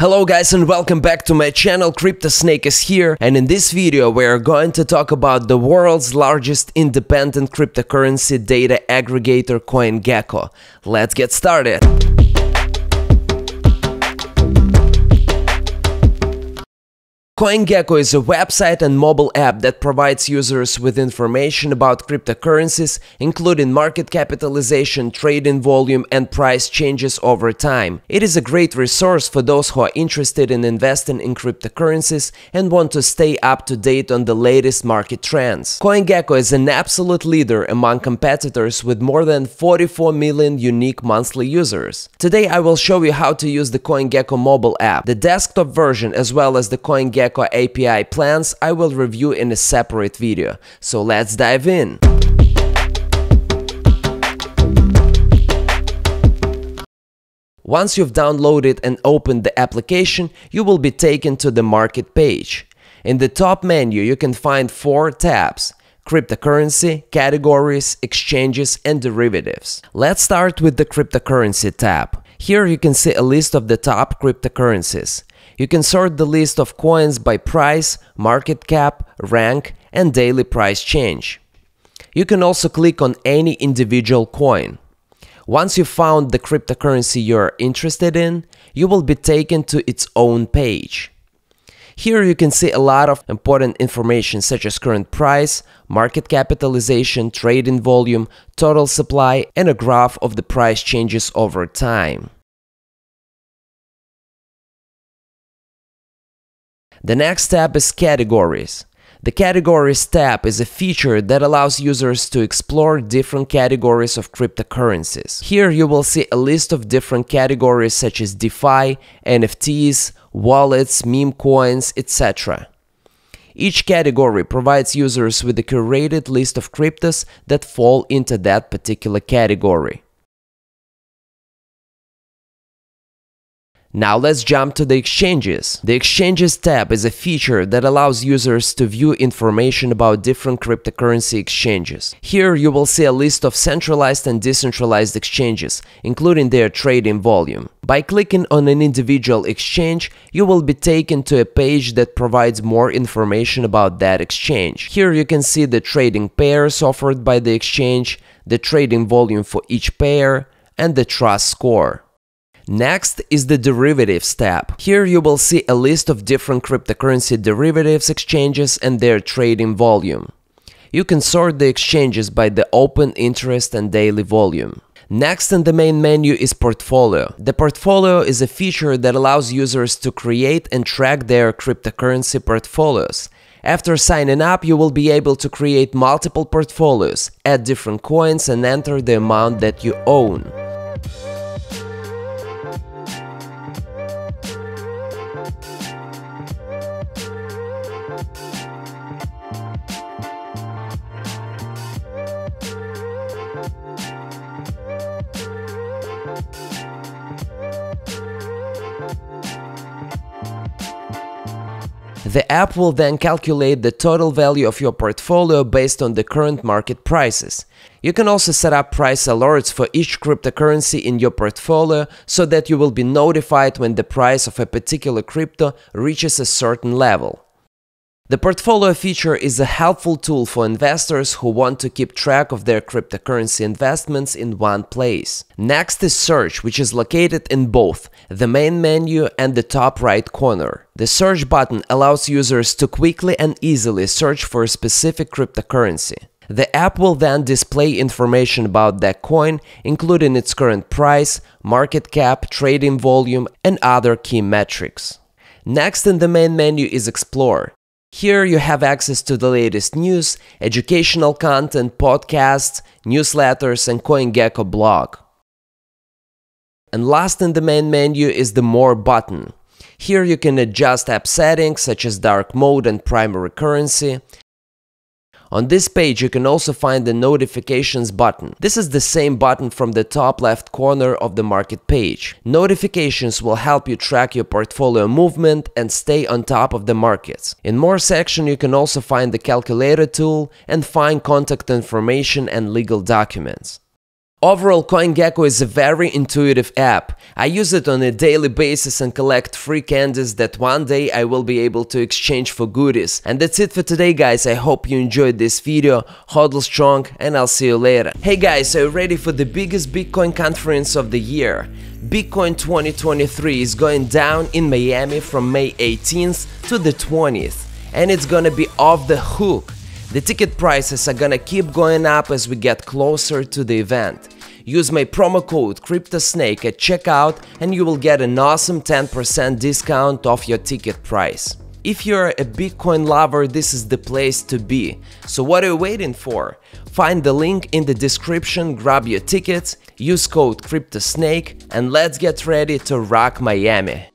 Hello guys and welcome back to my channel CryptoSnake is here and in this video we are going to talk about the world's largest independent cryptocurrency data aggregator CoinGecko. Let's get started! CoinGecko is a website and mobile app that provides users with information about cryptocurrencies, including market capitalization, trading volume, and price changes over time. It is a great resource for those who are interested in investing in cryptocurrencies and want to stay up to date on the latest market trends. CoinGecko is an absolute leader among competitors with more than 44 million unique monthly users. Today I will show you how to use the CoinGecko mobile app, the desktop version as well as the CoinGecko API plans I will review in a separate video, so let's dive in. Once you've downloaded and opened the application, you will be taken to the market page. In the top menu, you can find four tabs cryptocurrency, categories, exchanges, and derivatives. Let's start with the cryptocurrency tab. Here you can see a list of the top cryptocurrencies. You can sort the list of coins by price, market cap, rank, and daily price change. You can also click on any individual coin. Once you found the cryptocurrency you're interested in, you will be taken to its own page. Here you can see a lot of important information such as current price, market capitalization, trading volume, total supply, and a graph of the price changes over time. The next tab is Categories. The Categories tab is a feature that allows users to explore different categories of cryptocurrencies. Here you will see a list of different categories such as DeFi, NFTs, wallets, meme coins, etc. Each category provides users with a curated list of cryptos that fall into that particular category. Now let's jump to the exchanges. The exchanges tab is a feature that allows users to view information about different cryptocurrency exchanges. Here you will see a list of centralized and decentralized exchanges, including their trading volume. By clicking on an individual exchange, you will be taken to a page that provides more information about that exchange. Here you can see the trading pairs offered by the exchange, the trading volume for each pair, and the trust score. Next is the Derivatives tab. Here you will see a list of different cryptocurrency derivatives exchanges and their trading volume. You can sort the exchanges by the open interest and daily volume. Next in the main menu is Portfolio. The Portfolio is a feature that allows users to create and track their cryptocurrency portfolios. After signing up, you will be able to create multiple portfolios, add different coins and enter the amount that you own. The app will then calculate the total value of your portfolio based on the current market prices. You can also set up price alerts for each cryptocurrency in your portfolio so that you will be notified when the price of a particular crypto reaches a certain level. The portfolio feature is a helpful tool for investors who want to keep track of their cryptocurrency investments in one place. Next is search, which is located in both the main menu and the top right corner. The search button allows users to quickly and easily search for a specific cryptocurrency. The app will then display information about that coin, including its current price, market cap, trading volume, and other key metrics. Next in the main menu is Explore. Here you have access to the latest news, educational content, podcasts, newsletters, and CoinGecko blog. And last in the main menu is the More button. Here you can adjust app settings such as dark mode and primary currency, on this page you can also find the notifications button. This is the same button from the top left corner of the market page. Notifications will help you track your portfolio movement and stay on top of the markets. In more section you can also find the calculator tool and find contact information and legal documents. Overall, CoinGecko is a very intuitive app. I use it on a daily basis and collect free candies that one day I will be able to exchange for goodies. And that's it for today guys, I hope you enjoyed this video, hodl strong and I'll see you later. Hey guys, are you ready for the biggest Bitcoin conference of the year? Bitcoin 2023 is going down in Miami from May 18th to the 20th and it's gonna be off the hook. The ticket prices are gonna keep going up as we get closer to the event. Use my promo code CryptoSnake at checkout and you will get an awesome 10% discount off your ticket price. If you're a Bitcoin lover, this is the place to be. So what are you waiting for? Find the link in the description, grab your tickets, use code CryptoSnake and let's get ready to rock Miami.